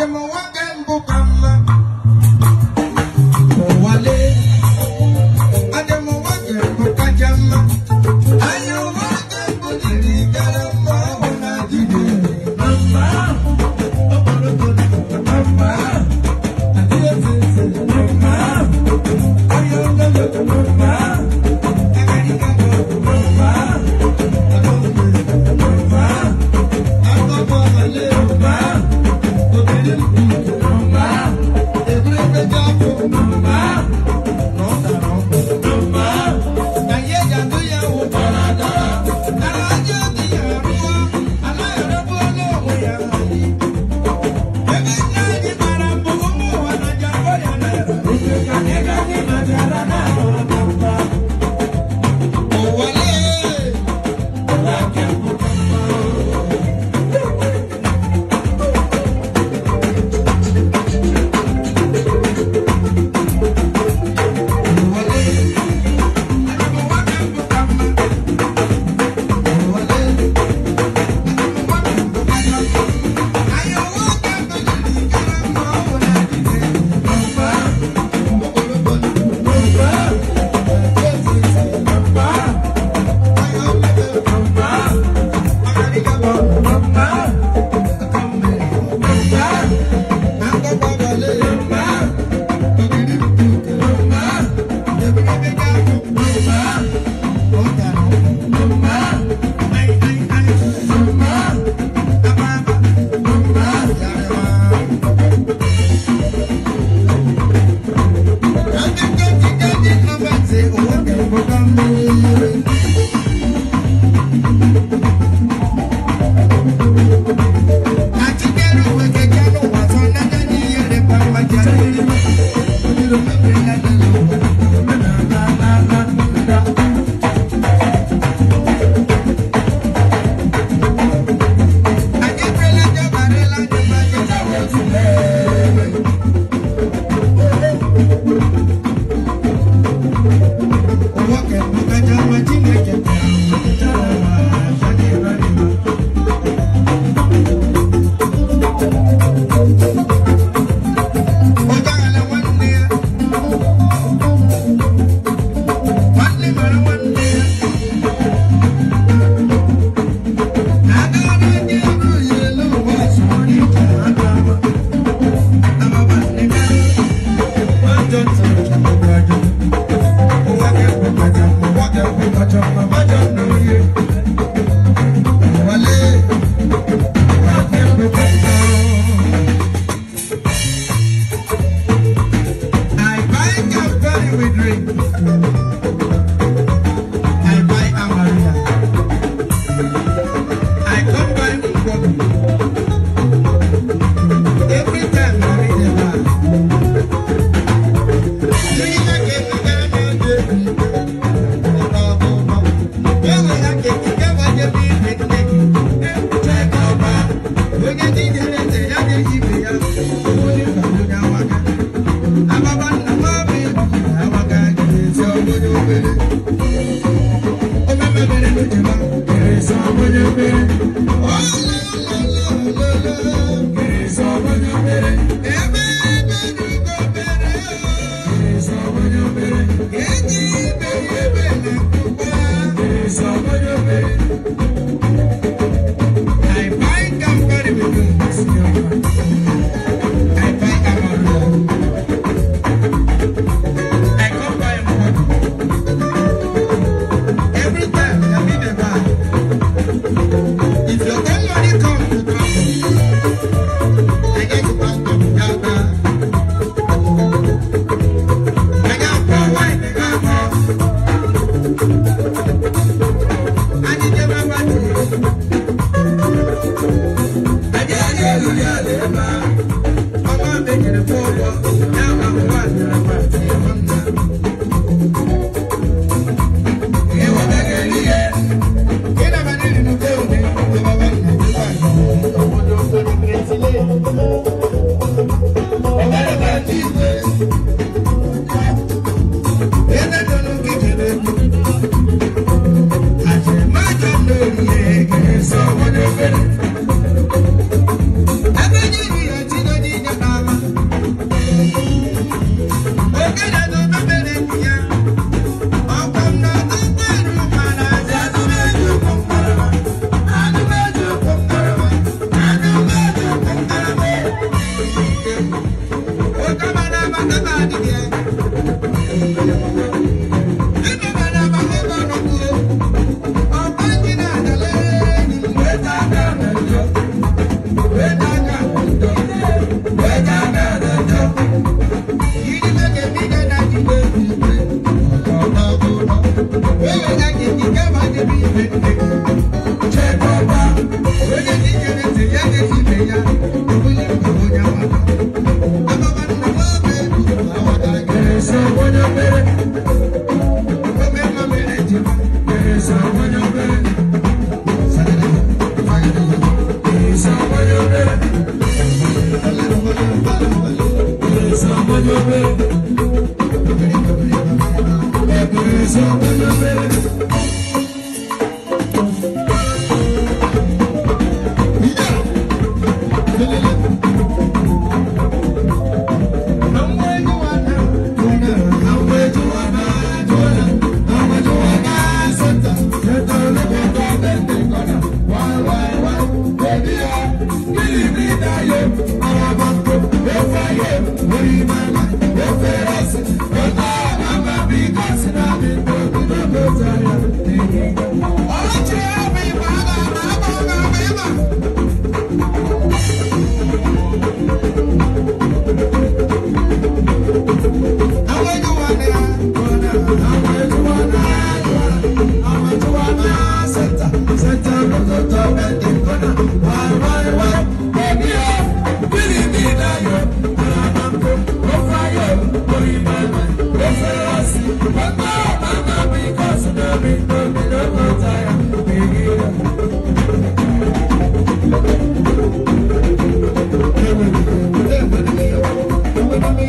I'm a Wagan Bukama. Pajama Thank you. Ebe Thank Thank you.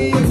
You.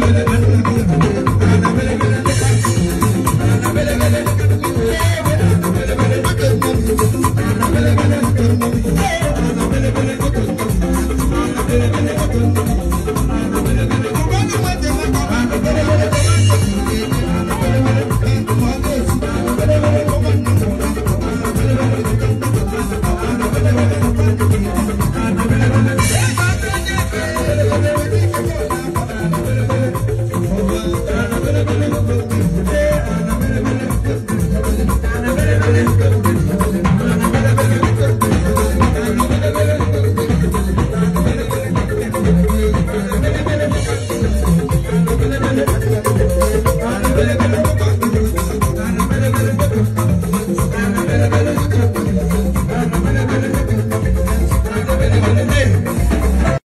with it.